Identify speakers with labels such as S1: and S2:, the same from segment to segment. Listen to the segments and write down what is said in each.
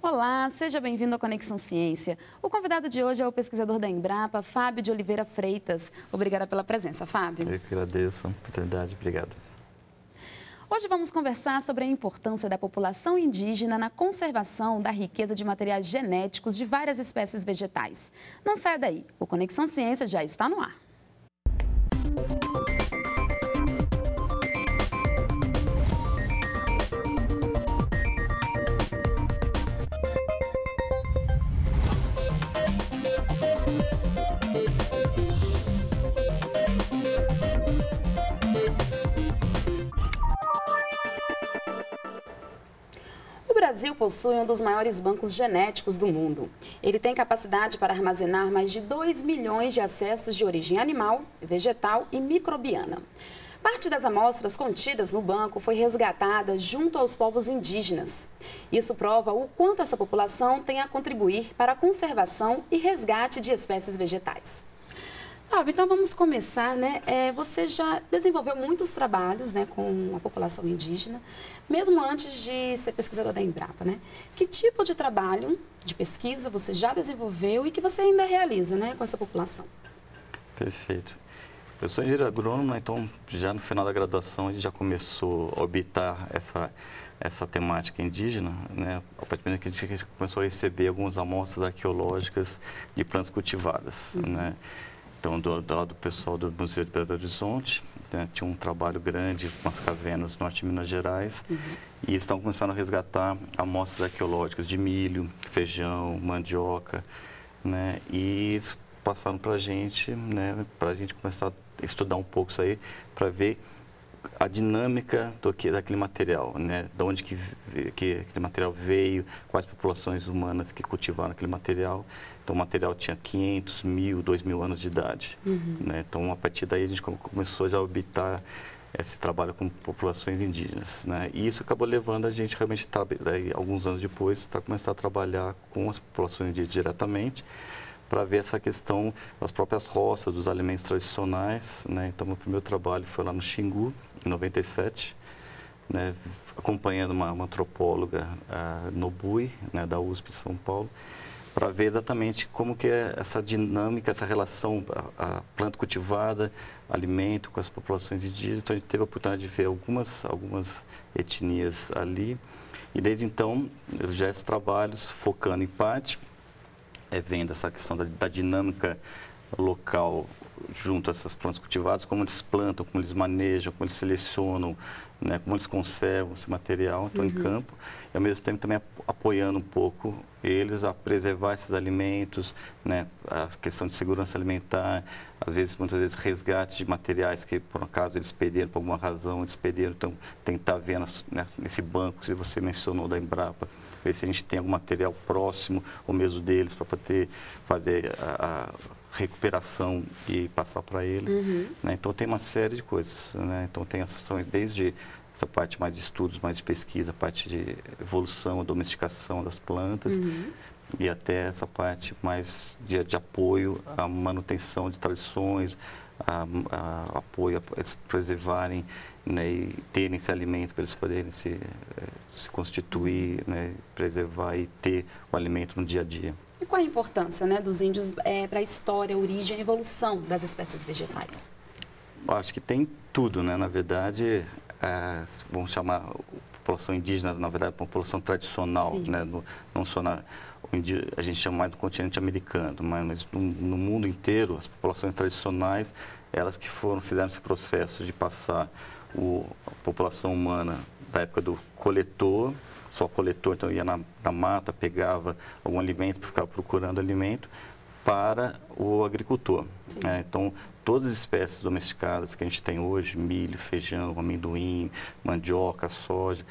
S1: Olá, seja bem-vindo à Conexão Ciência. O convidado de hoje é o pesquisador da Embrapa, Fábio de Oliveira Freitas. Obrigada pela presença, Fábio.
S2: Eu que agradeço a oportunidade, obrigado.
S1: Hoje vamos conversar sobre a importância da população indígena na conservação da riqueza de materiais genéticos de várias espécies vegetais. Não saia daí, o Conexão Ciência já está no ar. Brasil possui um dos maiores bancos genéticos do mundo. Ele tem capacidade para armazenar mais de 2 milhões de acessos de origem animal, vegetal e microbiana. Parte das amostras contidas no banco foi resgatada junto aos povos indígenas. Isso prova o quanto essa população tem a contribuir para a conservação e resgate de espécies vegetais. Fábio, então vamos começar, né? É, você já desenvolveu muitos trabalhos né, com a população indígena, mesmo antes de ser pesquisador da Embrapa, né? Que tipo de trabalho, de pesquisa, você já desenvolveu e que você ainda realiza né, com essa população?
S2: Perfeito. Eu sou engenheiro agrônomo, né, então já no final da graduação a gente já começou a orbitar essa, essa temática indígena, né? A partir do momento que a gente começou a receber algumas amostras arqueológicas de plantas cultivadas, uhum. né? Então, do, do lado do pessoal do Museu de Belo Horizonte, né, tinha um trabalho grande com as cavernas do norte de Minas Gerais, uhum. e estão começando a resgatar amostras arqueológicas de milho, feijão, mandioca, né, e isso passaram para a gente, né, para a gente começar a estudar um pouco isso aí, para ver a dinâmica do que daquele material, né? De onde que, que aquele material veio, quais populações humanas que cultivaram aquele material. Então, o material tinha 500, mil, 2 mil anos de idade. Uhum. Né? Então, a partir daí, a gente começou já a habitar esse trabalho com populações indígenas. Né? E isso acabou levando a gente realmente, daí, alguns anos depois, a começar a trabalhar com as populações indígenas diretamente, para ver essa questão das próprias roças, dos alimentos tradicionais. Né? Então, meu primeiro trabalho foi lá no Xingu, em 97, né? acompanhando uma, uma antropóloga, a Nobui, né? da USP de São Paulo, para ver exatamente como que é essa dinâmica, essa relação, a, a, planta cultivada, alimento com as populações indígenas. Então a gente teve a oportunidade de ver algumas, algumas etnias ali. E desde então, já esses trabalhos focando em parte, é, vendo essa questão da, da dinâmica local junto a essas plantas cultivadas, como eles plantam, como eles manejam, como eles selecionam, né, como eles conservam esse material, então uhum. em campo, e ao mesmo tempo também apoiando um pouco eles a preservar esses alimentos, né, a questão de segurança alimentar, às vezes, muitas vezes, resgate de materiais que, por acaso, eles perderam por alguma razão, eles perderam, então tentar ver nas, né, nesse banco, se você mencionou da Embrapa, ver se a gente tem algum material próximo, ou mesmo deles, para poder fazer a, a recuperação e passar para eles. Uhum. Né? Então tem uma série de coisas. Né? Então tem ações desde essa parte mais de estudos, mais de pesquisa, a parte de evolução, domesticação das plantas uhum. e até essa parte mais de, de, apoio à manutenção de tradições, a, a apoio a eles preservarem né, e terem esse alimento para eles poderem se, eh, se constituir, né, preservar e ter o alimento no dia a dia.
S1: E qual a importância né, dos índios é, para a história, a origem e evolução das espécies vegetais?
S2: Acho que tem tudo, né? Na verdade, é, vamos chamar a população indígena, na verdade, população tradicional, né? No, não só na a gente chama mais do continente americano, mas, no, no, mundo inteiro, as populações tradicionais, elas que foram fizeram esse processo de passar o, a população humana da época do coletor só coletor, então ia na, na mata, pegava algum alimento, ficava procurando alimento, para o agricultor. É, então, todas as espécies domesticadas que a gente tem hoje, milho, feijão, amendoim, mandioca, soja,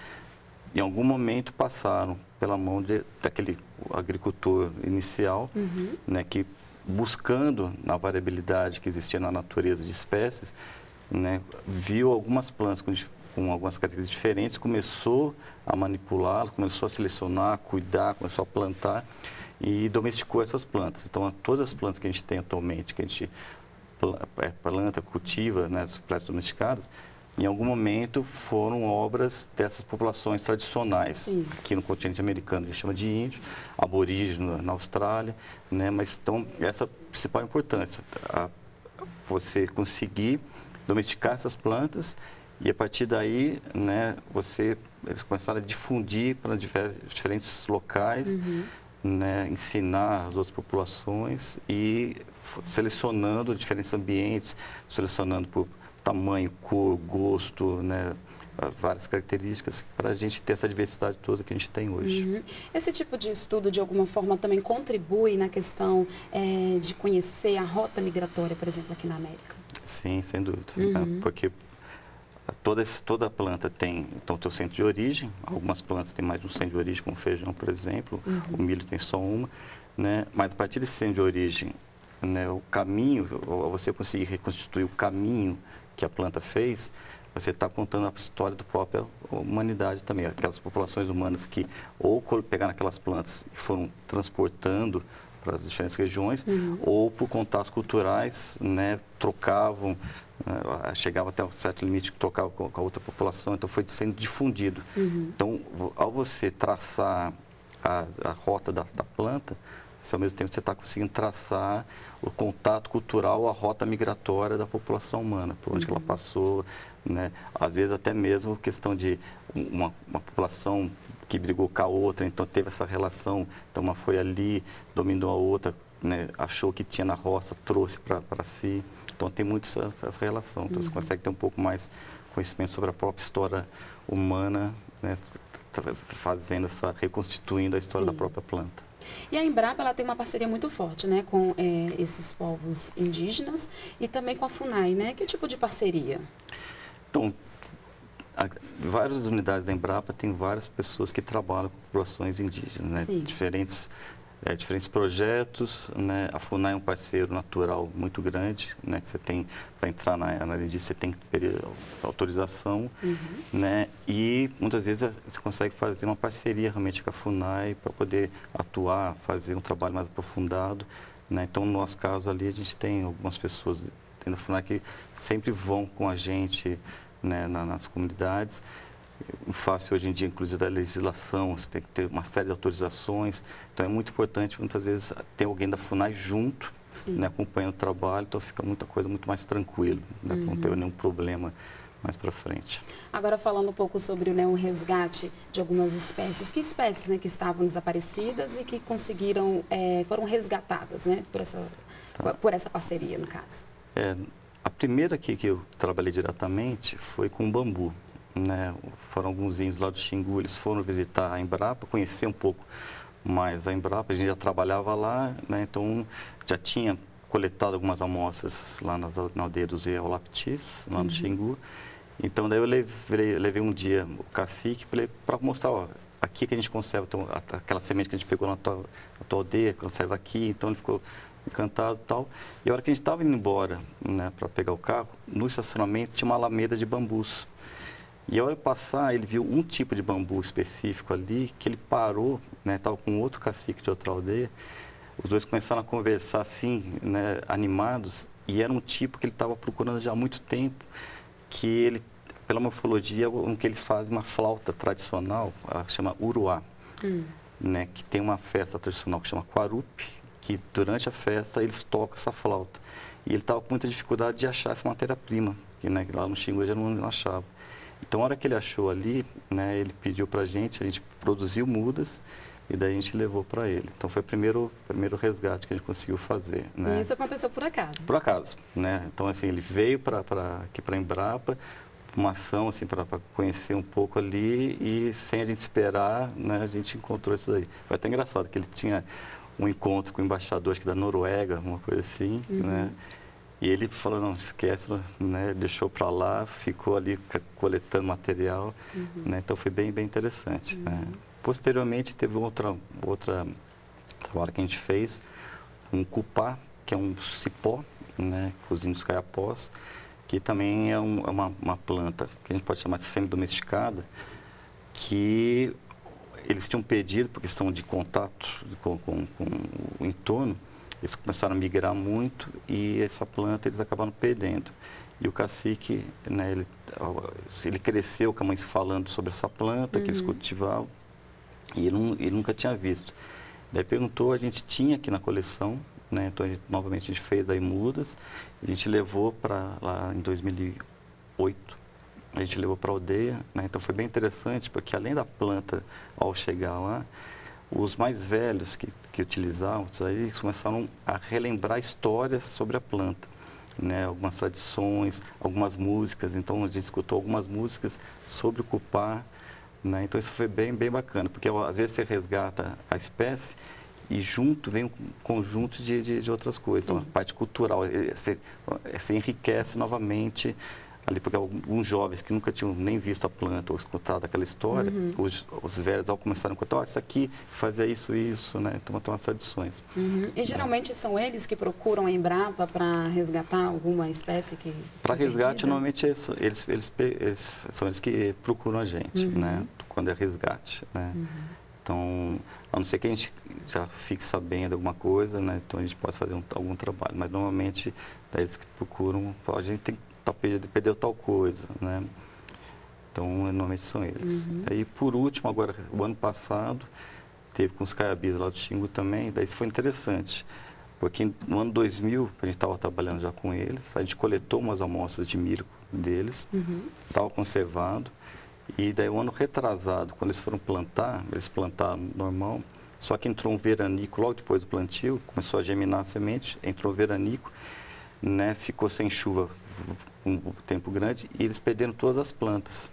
S2: em algum momento passaram pela mão de, daquele agricultor inicial, uhum. né, que buscando na variabilidade que existia na natureza de espécies, né, viu algumas plantas com com algumas características diferentes, começou a manipulá-las, começou a selecionar, a cuidar, começou a plantar e domesticou essas plantas. Então, todas as plantas que a gente tem atualmente, que a gente é, planta, cultiva, né, as plantas domesticadas, em algum momento foram obras dessas populações tradicionais. Sim. Aqui no continente americano a gente chama de índio, aborígene na Austrália, né? mas então essa é a principal importância, a, você conseguir domesticar essas plantas e a partir daí, né, você, eles começaram a difundir para diferentes locais, uhum. né, ensinar as outras populações e selecionando diferentes ambientes, selecionando por tamanho, cor, gosto, né, várias características para a gente ter essa diversidade toda que a gente tem hoje. Uhum.
S1: Esse tipo de estudo, de alguma forma, também contribui na questão é, de conhecer a rota migratória, por exemplo, aqui na América?
S2: Sim, sem dúvida. Né? Uhum. Porque toda, toda planta tem então, o seu centro de origem. Algumas plantas têm mais de um centro de origem, como o feijão, por exemplo. Uhum. O milho tem só uma. Né? Mas a partir desse centro de origem, né, o caminho, você conseguir reconstituir o caminho que a planta fez, você está contando a história da própria humanidade também. Aquelas populações humanas que ou pegaram aquelas plantas e foram transportando para as diferentes regiões, uhum. ou por contatos culturais, né, trocavam, uh, chegava até um certo limite que trocava com, com, a outra população, então foi sendo difundido. Uhum. Então, ao você traçar a, a rota da, da planta, se ao mesmo tempo você está conseguindo traçar o contato cultural, a rota migratória da população humana, por onde uhum. ela passou, né? às vezes até mesmo questão de uma, uma, população que brigou com a outra, então teve essa relação, então uma foi ali, dominou a outra, né? achou que tinha na roça, trouxe para si, então tem muito essa, essa relação, então uhum. você consegue ter um pouco mais conhecimento sobre a própria história humana, né? fazendo essa, reconstituindo a história Sim. da própria planta.
S1: E a Embrapa ela tem uma parceria muito forte né, com é, esses povos indígenas e também com a FUNAI. Né? Que tipo de parceria?
S2: Então, a, várias unidades da Embrapa têm várias pessoas que trabalham com populações indígenas, né? diferentes é, diferentes projetos. Né? A FUNAI é um parceiro natural muito grande, né? que você tem, para entrar na disso, você tem que ter autorização. Uhum. Né? E muitas vezes você consegue fazer uma parceria realmente com a FUNAI para poder atuar, fazer um trabalho mais aprofundado. Né? Então, no nosso caso ali, a gente tem algumas pessoas dentro da FUNAI que sempre vão com a gente né, nas comunidades fácil hoje em dia, inclusive da legislação, você tem que ter uma série de autorizações. Então é muito importante, muitas vezes, ter alguém da FUNAI junto, né, acompanhando o trabalho, então fica muita coisa muito mais tranquilo, né, uhum. não ter nenhum problema mais para frente.
S1: Agora falando um pouco sobre né, o resgate de algumas espécies, que espécies né, que estavam desaparecidas e que conseguiram, é, foram resgatadas né, por, essa, tá. por essa parceria, no caso?
S2: É, a primeira aqui que eu trabalhei diretamente foi com bambu né, foram alguns índios lá do Xingu, eles foram visitar a Embrapa, conhecer um pouco mais a Embrapa, a gente já trabalhava lá, né, então já tinha coletado algumas amostras lá nas, na aldeia dos Eolaptis, lá no uhum. Xingu. Então daí eu levei, levei um dia o cacique para mostrar, ó, aqui que a gente conserva, então, aquela semente que a gente pegou na tua, na tua aldeia, conserva aqui, então ele ficou encantado e tal. E a hora que a gente estava indo embora né, para pegar o carro, no estacionamento tinha uma alameda de bambus. E ao passar, ele viu um tipo de bambu específico ali, que ele parou, né, estava com outro cacique de outra aldeia. Os dois começaram a conversar assim, né, animados, e era um tipo que ele estava procurando já há muito tempo, que ele, pela morfologia, um que eles fazem uma flauta tradicional, chama uruá, hum. né, que tem uma festa tradicional que chama quarupi, que durante a festa eles tocam essa flauta. E ele estava com muita dificuldade de achar essa matéria-prima, que né, lá no Xingu já não achava. Então, a hora que ele achou ali, né, ele pediu para a gente, a gente produziu mudas e daí a gente levou para ele. Então, foi o primeiro, primeiro resgate que a gente conseguiu fazer. Né?
S1: E isso aconteceu por acaso?
S2: Por acaso, né? Então, assim, ele veio para aqui para Embrapa, uma ação assim para conhecer um pouco ali e sem a gente esperar, né, a gente encontrou isso daí. Foi até engraçado que ele tinha um encontro com o embaixador acho que da Noruega, uma coisa assim, uhum. né? E ele falou, não, esquece, né? deixou para lá, ficou ali coletando material, uhum. né? então foi bem, bem interessante. Né. Uhum. Né? Posteriormente teve outra, outra trabalho que a gente fez, um cupá, que é um cipó, né? os índios caiapós, que também é, um, é uma, uma, planta que a gente pode chamar de semi-domesticada, que eles tinham pedido, por questão de contato com, com, com o entorno, eles começaram a migrar muito e essa planta eles acabaram perdendo. E o cacique, né, ele, ele cresceu com a mãe falando sobre essa planta uhum. que eles uhum. cultivavam e ele, ele, nunca tinha visto. Daí perguntou, a gente tinha aqui na coleção, né, então a gente, novamente a gente fez daí mudas, a gente levou para lá em 2008, a gente levou para a aldeia, né, então foi bem interessante, porque além da planta, ao chegar lá, os mais velhos que, que utilizavam, aí começaram a relembrar histórias sobre a planta né, algumas tradições, algumas músicas. Então a gente escutou algumas músicas sobre o cupá. Né? Então isso foi bem, bem bacana, porque às vezes você resgata a espécie e junto vem um conjunto de, de, de outras coisas. Então, a parte cultural, você, você enriquece novamente ali, porque alguns jovens que nunca tinham nem visto a planta ou escutado aquela história, uhum. os, os, velhos ao começaram a contar, oh, isso aqui fazia isso, isso, né? Então, tem umas tradições.
S1: Uhum. E geralmente são eles que procuram a Embrapa para resgatar alguma espécie que
S2: Para resgate, normalmente é isso, eles, eles, eles, são eles que procuram a gente, uhum. né? Quando é resgate, né? Uhum. Então, a não ser que a gente já fique sabendo alguma coisa, né? Então a gente pode fazer um, algum trabalho. Mas normalmente, é eles que procuram, a gente tem que tá, perdeu tal coisa, né? Então, normalmente são eles. Uhum. Aí, por último, agora, o ano passado, teve com os caiabis lá do Xingu também, daí isso foi interessante, porque no ano 2000, a gente estava trabalhando já com eles, a gente coletou umas amostras de milho deles, estava uhum. conservado, e daí o ano retrasado, quando eles foram plantar, eles plantaram normal, só que entrou um veranico logo depois do plantio, começou a germinar a semente, entrou um veranico, né, ficou sem chuva um tempo grande e eles perderam todas as plantas.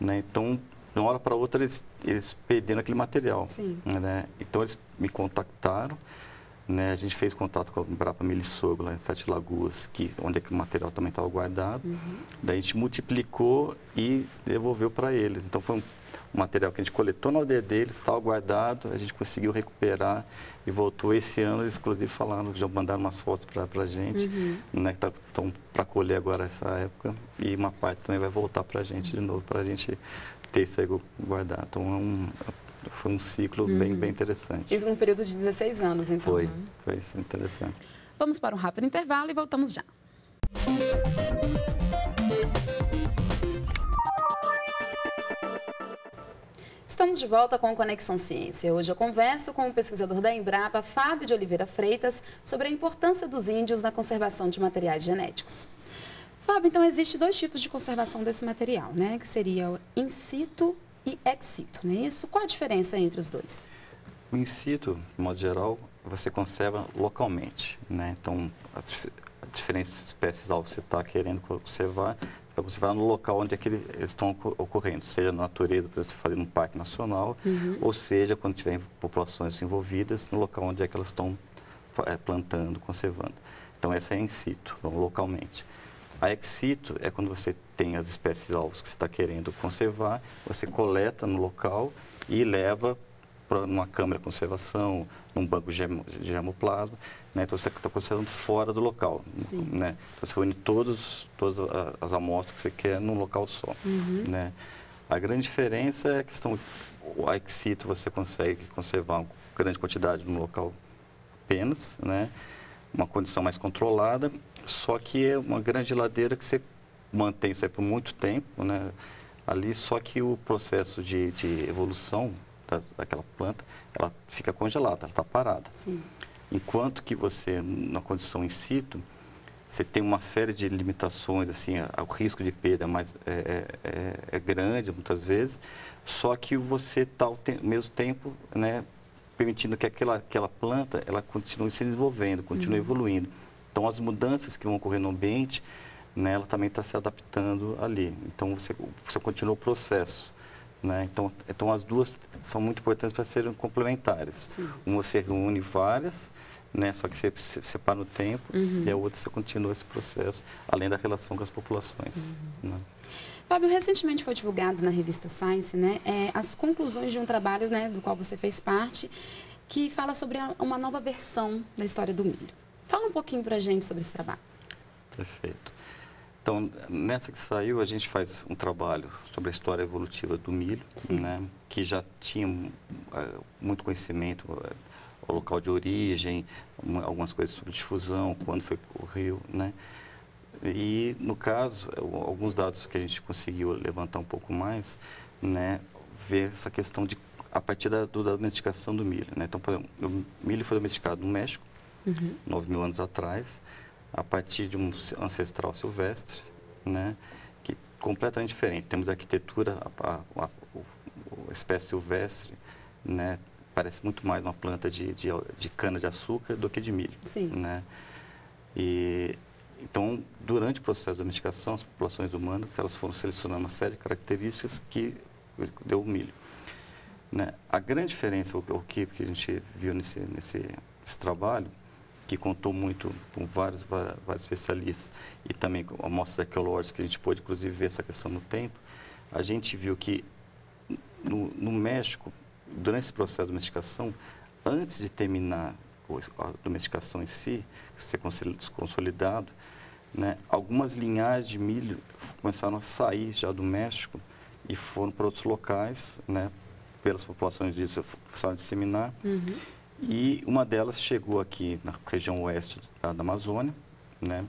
S2: Né? Então, de uma hora para outra, eles, eles perderam aquele material. Né? Então, eles me contactaram. Né? A gente fez contato com a Embrapa Milissogo, lá em Sete Lagoas, que, onde é que o material também estava guardado. Uhum. Daí a gente multiplicou e devolveu para eles. Então, foi um o material que a gente coletou na aldeia deles, estava guardado, a gente conseguiu recuperar e voltou esse ano, eles inclusive falaram, já mandaram umas fotos para a gente, uhum. né, que estão tá, para colher agora essa época, e uma parte também vai voltar para a gente de novo, para a gente ter isso aí guardado. Então, é um, foi um ciclo uhum. bem, bem interessante.
S1: Isso num período de 16 anos, então.
S2: Foi, né? foi interessante.
S1: Vamos para um rápido intervalo e voltamos já. Estamos de volta com Conexão Ciência. Hoje eu converso com o pesquisador da Embrapa, Fábio de Oliveira Freitas, sobre a importância dos índios na conservação de materiais genéticos. Fábio, então existe dois tipos de conservação desse material, né? Que seria o in situ e ex situ, não é isso? Qual a diferença entre os dois?
S2: O in situ, de modo geral, você conserva localmente, né? Então, as diferentes espécies alvo que você está querendo conservar, você vai no local onde é que eles estão ocorrendo, seja na natureza, para você fazer num parque nacional, uhum. ou seja, quando tiver populações envolvidas, no local onde é que elas estão é, plantando, conservando. Então, essa é in situ, então, localmente. A ex situ é quando você tem as espécies alvos que você está querendo conservar, você coleta no local e leva para uma câmara de conservação, num banco de germoplasma, né? Então, você está considerando fora do local. Sim. Né? Então, você reúne todos, todas as amostras que você quer num local só. Uhum. Né? A grande diferença é a questão, o Excito você consegue conservar uma grande quantidade no local apenas, né? uma condição mais controlada, só que é uma grande geladeira que você mantém isso aí por muito tempo, né? ali, só que o processo de, de evolução da, daquela planta, ela fica congelada, ela está parada. Sim. Enquanto que você, na condição in situ, você tem uma série de limitações, assim, o risco de perda é, mais, é, é, é grande muitas vezes, só que você está ao te mesmo tempo né, permitindo que aquela, aquela planta ela continue se desenvolvendo, continue uhum. evoluindo. Então, as mudanças que vão ocorrer no ambiente, né, ela também está se adaptando ali. Então, você, você continua o processo. Né? Então, então, as duas são muito importantes para serem complementares. Sim. Uma você reúne várias, né? só que você separa no tempo, uhum. e a outra você continua esse processo, além da relação com as populações. Uhum. Né?
S1: Fábio, recentemente foi divulgado na revista Science né, é, as conclusões de um trabalho né, do qual você fez parte, que fala sobre a, uma nova versão da história do milho. Fala um pouquinho para a gente sobre esse trabalho.
S2: Perfeito. Então, nessa que saiu, a gente faz um trabalho sobre a história evolutiva do milho, né, que já tinha uh, muito conhecimento, uh, o local de origem, uma, algumas coisas sobre difusão, quando foi o rio, né? E, no caso, é, alguns dados que a gente conseguiu levantar um pouco mais, né, ver essa questão de a partir da, do, da domesticação do milho. Né? Então, por exemplo, o milho foi domesticado no México, uhum. 9 mil anos atrás, a partir de um ancestral silvestre, né? que completamente diferente. Temos a arquitetura, a, a, a, a espécie silvestre, né? parece muito mais uma planta de, de, de cana-de-açúcar do que de milho.
S1: Sim.
S2: Né? E, então, durante o processo de domesticação, as populações humanas elas foram selecionando uma série de características que deu o milho. Né? A grande diferença, o, o que, que a gente viu nesse, nesse, nesse trabalho, que contou muito com vários, vários especialistas e também com amostras arqueológicas, que a gente pôde, inclusive, ver essa questão no tempo, a gente viu que no, no México, durante esse processo de domesticação, antes de terminar a domesticação em si, ser consolidado, né, algumas linhagens de milho começaram a sair já do México e foram para outros locais, né, pelas populações disso começaram a disseminar. Uhum. E uma delas chegou aqui na região oeste da, da Amazônia, né,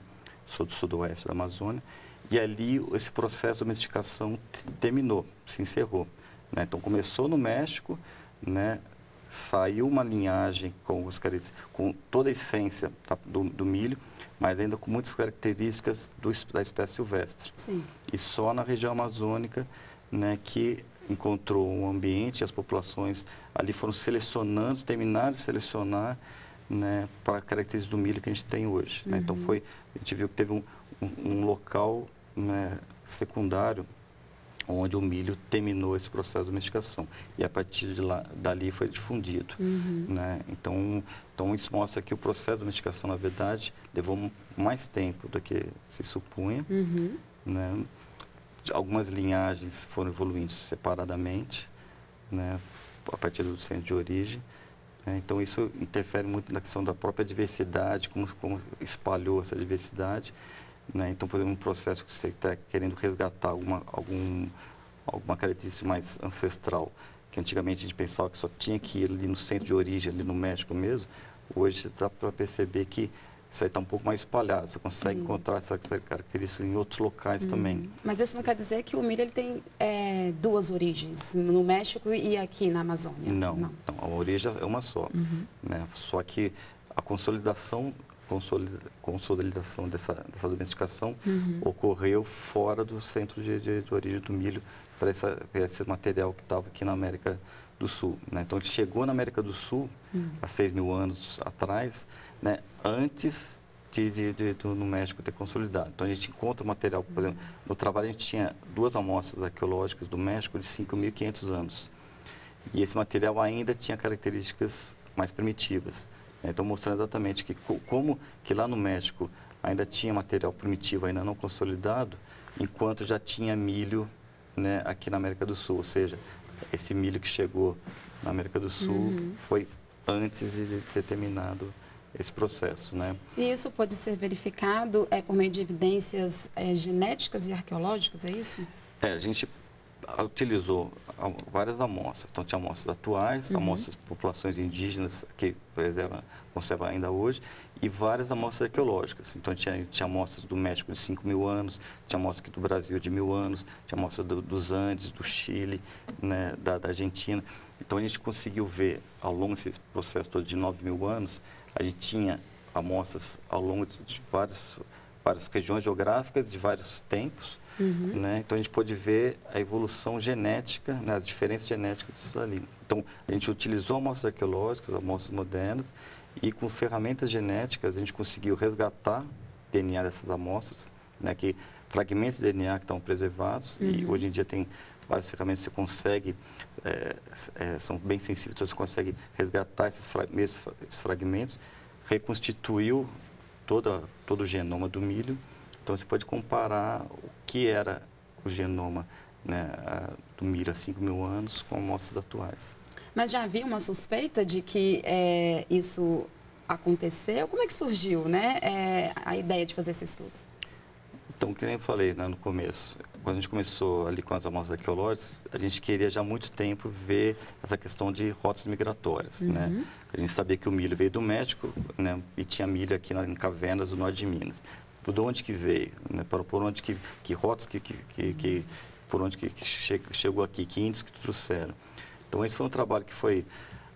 S2: sul do sudoeste da Amazônia, e ali esse processo de domesticação terminou, se encerrou. Né? Então começou no México, né, saiu uma linhagem com, os, com toda a essência tá, do, do, milho, mas ainda com muitas características do, da espécie silvestre.
S1: Sim.
S2: E só na região amazônica né, que encontrou um ambiente, as populações ali foram selecionando, terminaram de selecionar né, para características do milho que a gente tem hoje. Né? Então, uhum. Então foi, a gente viu que teve um, um, um local né, secundário onde o milho terminou esse processo de domesticação. E a partir de lá, dali foi difundido. Uhum. Né? Então, então, isso mostra que o processo de domesticação, na verdade, levou mais tempo do que se supunha. Uhum. Né? Algumas linhagens foram evoluindo separadamente, né? a partir do centro de origem. Né? Então, isso interfere muito na questão da própria diversidade, como, como espalhou essa diversidade. Né? Então, por exemplo, um processo que você está querendo resgatar alguma, algum, alguma característica mais ancestral, que antigamente a gente pensava que só tinha que ir ali no centro de origem, ali no México mesmo, hoje está para perceber que isso aí está um pouco mais espalhado. Você consegue uhum. encontrar essa, essa característica em outros locais uhum. também.
S1: Mas isso não quer dizer que o milho ele tem é, duas origens, no México e aqui na Amazônia?
S2: Não, não. não a origem é uma só. Uhum. Né? Só que a consolidação consolidação dessa, dessa domesticação uhum. ocorreu fora do centro de, de, de origem do milho para esse material que estava aqui na América do Sul. Né? Então, ele chegou na América do Sul uhum. há 6 mil anos atrás, né? Antes de, de, de, do, no México ter consolidado. Então, a gente encontra material, por exemplo, no trabalho a gente tinha duas amostras arqueológicas do México de 5.500 anos. E esse material ainda tinha características mais primitivas. Então, mostrando exatamente que como que lá no México ainda tinha material primitivo ainda não consolidado, enquanto já tinha milho né, aqui na América do Sul. Ou seja, esse milho que chegou na América do Sul uhum. foi antes de ter terminado esse processo, né?
S1: E isso pode ser verificado é, por meio de evidências é, genéticas e arqueológicas, é isso?
S2: É, a gente utilizou várias amostras. Então, tinha amostras atuais, uhum. amostras de populações indígenas que preserva, conserva ainda hoje, e várias amostras arqueológicas. Então, tinha, tinha amostras do México de 5 mil anos, tinha amostras aqui do Brasil de mil anos, tinha amostras do, dos Andes, do Chile, né, da, da, Argentina. Então, a gente conseguiu ver, ao longo desse processo todo de 9 mil anos, a gente tinha amostras ao longo de vários, várias regiões geográficas, de vários tempos, Uhum. Né? Então a gente pode ver a evolução genética, né? as diferenças genéticas disso ali. Então a gente utilizou amostras arqueológicas, amostras modernas, e com ferramentas genéticas a gente conseguiu resgatar DNA dessas amostras, né? que fragmentos de DNA que estão preservados, uhum. e hoje em dia tem várias ferramentas você consegue, é, é, são bem sensíveis, então você consegue resgatar esses, fra esses fragmentos, reconstituiu toda, todo o genoma do milho, então você pode comparar o que era o genoma né, do milho há 5 mil anos com amostras atuais.
S1: Mas já havia uma suspeita de que é, isso aconteceu? Como é que surgiu né, é, a ideia de fazer esse estudo?
S2: Então, que nem eu falei né, no começo, quando a gente começou ali com as amostras arqueológicas, a gente queria já há muito tempo ver essa questão de rotas migratórias, né? uhum. né? A gente sabia que o milho veio do México, né? E tinha milho aqui em cavernas do norte de Minas. por onde que veio, né? por, por onde que, que rotas que, que, que, que por onde que, que chegou aqui, que índices que trouxeram. Então esse foi um trabalho que foi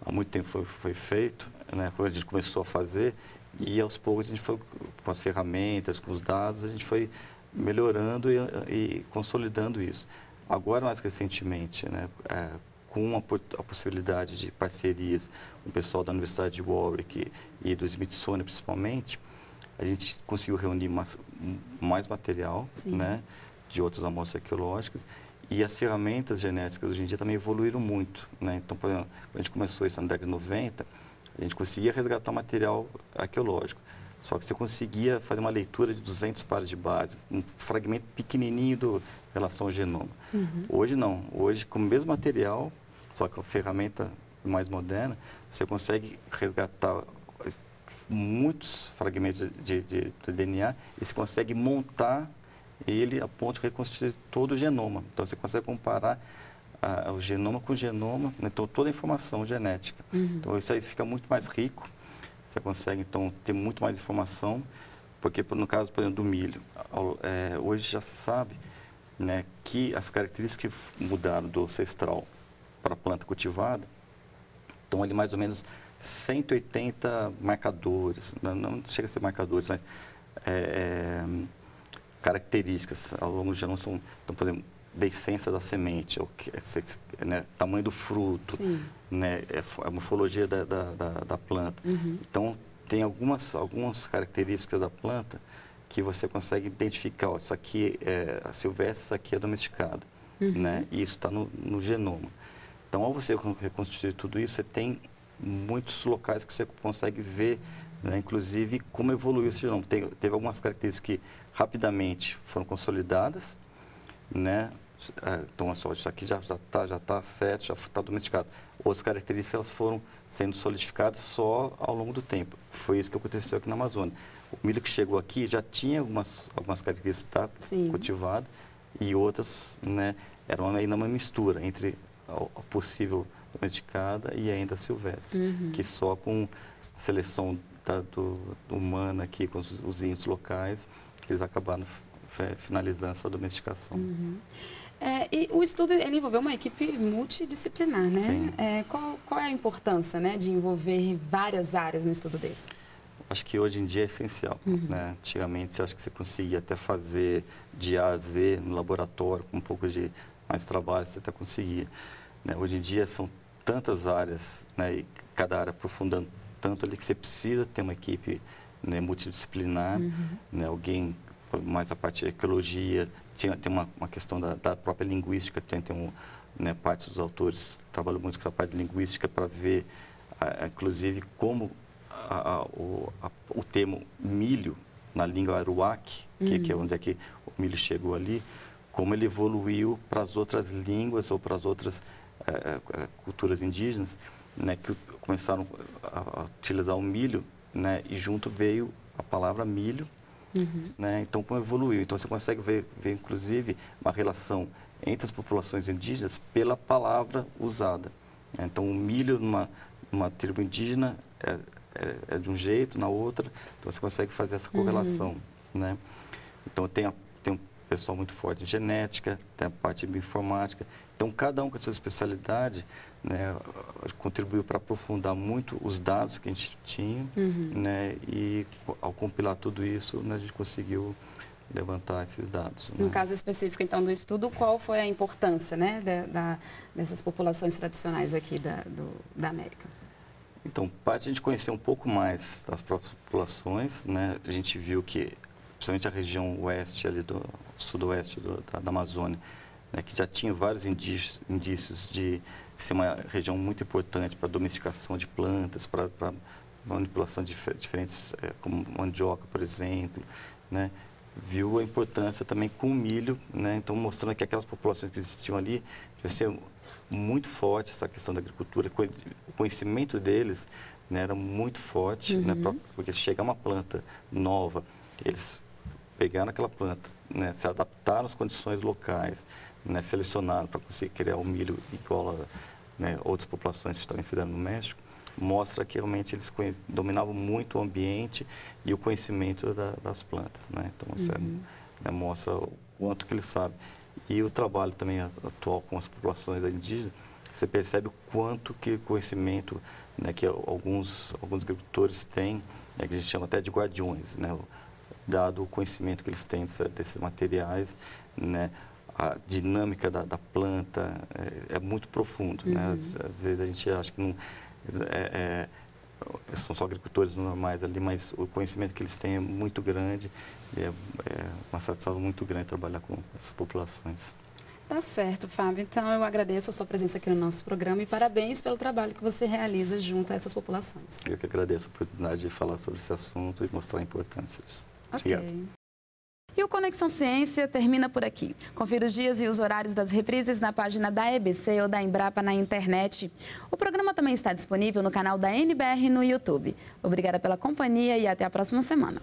S2: há muito tempo foi, foi feito, né? quando a gente começou a fazer e aos poucos a gente foi com as ferramentas, com os dados, a gente foi melhorando e, e consolidando isso. Agora mais recentemente, né? É, com a, a, possibilidade de parcerias com o pessoal da Universidade de Warwick e, do Smithsonian principalmente, a gente conseguiu reunir mais, mais material, né, de outras amostras arqueológicas e as ferramentas genéticas hoje em dia também evoluíram muito, né? Então, por exemplo, quando a gente começou isso na década de 90, a gente conseguia resgatar material arqueológico. Só que você conseguia fazer uma leitura de 200 pares de base, um fragmento pequenininho do relação ao genoma. Uhum. Hoje não. Hoje, com o mesmo material, só que a ferramenta mais moderna, você consegue resgatar muitos fragmentos de, de, de DNA e você consegue montar ele a ponto de reconstruir todo o genoma. Então, você consegue comparar ah, o genoma com o genoma, né? então toda a informação genética. Uhum. Então, isso aí fica muito mais rico. Você consegue, então, ter muito mais informação, porque no caso, por exemplo, do milho, é, hoje já sabe né, que as características que mudaram do ancestral para a planta cultivada estão ali mais ou menos 180 marcadores, não, não chega a ser marcadores, mas é, é, características ao longo do genoma são, então, por exemplo, da essência da semente, o que, é, né, tamanho do fruto, né, é a morfologia da, da, da, da planta. Uhum. Então, tem algumas, algumas características da planta que você consegue identificar, ó, isso aqui é a silvestre, isso aqui é domesticada, uhum. né? E isso está no, no genoma. Então, ao você reconstruir tudo isso, você tem muitos locais que você consegue ver, né, inclusive, como evoluiu esse genoma. Tem, teve algumas características que rapidamente foram consolidadas, né? É, então, só, isso aqui já está já tá certo, já está domesticado. Outras características elas foram sendo solidificadas só ao longo do tempo. Foi isso que aconteceu aqui na Amazônia. O milho que chegou aqui já tinha algumas, algumas características tá, cultivadas e outras né, eram ainda uma mistura entre a, possível domesticada e ainda silvestre, uhum. que só com a seleção da, do, do humana aqui, com os, os índios locais, eles acabaram finalizando essa domesticação.
S1: Uhum. É, e o estudo ele envolveu uma equipe multidisciplinar, né? É, qual, qual, é a importância né, de envolver várias áreas no estudo desse?
S2: Acho que hoje em dia é essencial. Uhum. Né? Antigamente, acho que você conseguia até fazer de A a Z no laboratório, com um pouco de mais trabalho, você até conseguia. Né? Hoje em dia são tantas áreas, né? e cada área aprofundando tanto ali que você precisa ter uma equipe né, multidisciplinar, uhum. né? alguém mais a parte de ecologia, tinha, tem uma, uma questão da, da, própria linguística, tem, tem um, né, parte dos autores trabalham muito com essa parte de linguística para ver, a, inclusive, como a, a, o, o, termo milho na língua aruac, que, uhum. que, é uhum. onde é que o milho chegou ali, como ele evoluiu para as outras línguas ou para as outras é, é, culturas indígenas, né, que começaram a, a utilizar o milho, né, e junto veio a palavra milho, Uhum. Né? Então, como evoluiu. Então, você consegue ver, ver, inclusive, uma relação entre as populações indígenas pela palavra usada. Né? Então, o milho numa, numa tribo indígena é, é, é, de um jeito, na outra. Então, você consegue fazer essa correlação. Uhum. Né? Então, tem, a, tem um pessoal muito forte em genética, tem a parte de bioinformática. Então, cada um com a sua especialidade né, contribuiu para aprofundar muito os dados que a gente tinha, uhum. né, e ao compilar tudo isso, né, a gente conseguiu levantar esses dados.
S1: No né? caso específico, então, do estudo, qual foi a importância né, da, dessas populações tradicionais aqui da, do, da América?
S2: Então, parte a gente conhecer um pouco mais das próprias populações, né, a gente viu que, principalmente a região oeste, ali do sudoeste do, da, da Amazônia, né, que já tinha vários indícios, indícios de ser uma região muito importante para a domesticação de plantas, para, manipulação de diferentes, é, como mandioca, por exemplo, né? viu a importância também com o milho, né? então mostrando que aquelas populações que existiam ali, vai ser muito forte essa questão da agricultura, o conhecimento deles né, era muito forte, né, uhum. porque chegar uma planta nova, eles pegaram aquela planta, né, se adaptaram às condições locais, né, selecionaram para conseguir criar o milho igual a né, outras populações que estão infiltrando no México, mostra que realmente eles dominavam muito o ambiente e o conhecimento da, das plantas. Né? Então, isso é, uhum. é, mostra o quanto que eles sabem. E o trabalho também atual com as populações indígenas, você percebe o quanto que conhecimento né, que alguns, alguns agricultores têm, né, que a gente chama até de guardiões, né, dado o conhecimento que eles têm desse, desses materiais, né, a dinâmica da, da planta é, é, muito profundo. Né? Uhum. Né? Às, às, vezes a gente acha que não, é, é, são só agricultores normais ali, mas o conhecimento que eles têm é muito grande e é, é uma satisfação muito grande trabalhar com essas populações.
S1: Tá certo, Fábio. Então, eu agradeço a sua presença aqui no nosso programa e parabéns pelo trabalho que você realiza junto a essas populações.
S2: Eu que agradeço a oportunidade de falar sobre esse assunto e mostrar a importância disso.
S1: Ok. Obrigado. O Conexão Ciência termina por aqui. Confira os dias e os horários das reprises na página da EBC ou da Embrapa na internet. O programa também está disponível no canal da NBR no YouTube. Obrigada pela companhia e até a próxima semana.